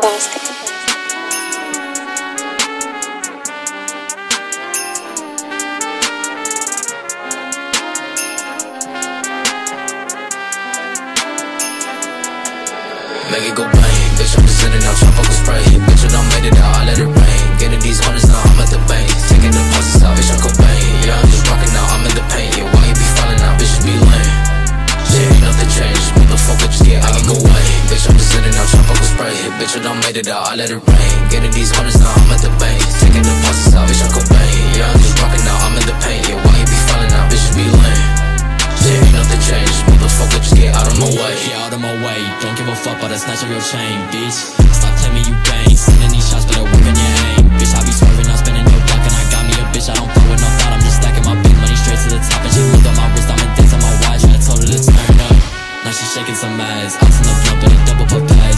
basket. Make it go bang, bitch, I'm just spray. Bitch, I done made it out, I let it rain. Getting these hundreds now, I'm at the bank. Taking the deposits out, bitch, I'm Cobain. Yeah, I'm just rocking now, I'm in the paint. Yeah, why you be falling out, bitches be lame. Shit, ain't nothing changed, motherfucker, just get out of my way. Get out of my way, don't give a fuck about the snatch of your chain, bitch Stop me you gang, sending these shots, better work on your aim Bitch, I be swerving, I'm spinning no block And I got me a bitch, I don't fuck with no thought I'm just stacking my big money straight to the top And she looked on my wrist, I'm in dance on my watch I told her to turn up, now she shaking some ass Ox in the blunt, but a pass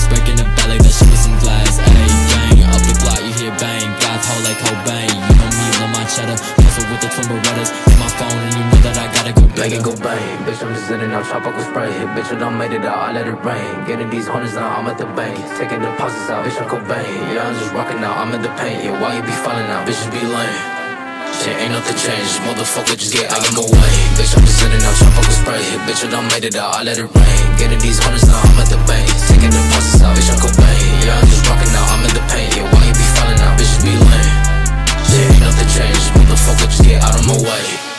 Breaking the belly, that shit with some glass Ayy, gang, up the block, you hear bang God hold like Cobain, you know me, love my cheddar Hustle with the twin Berettas, hit my phone and you know that I gotta go Make it go bang, bitch, I'm just sitting out, chop up with spray. Bitch, I done made it out, I let it rain. Getting these hundreds now, I'm at the bank. Taking deposits out, bitch, I'm Cobain. Yeah, I'm just rocking now, I'm in the paint. Yeah, why you be falling out, bitches be lame. Shit, ain't nothing changed, motherfucker, just get out of my way. Bitch, I'm just sitting out, chop up with spray. Bitch, I done made it out, I let it rain. Getting these hundreds now, I'm at the bank. my way.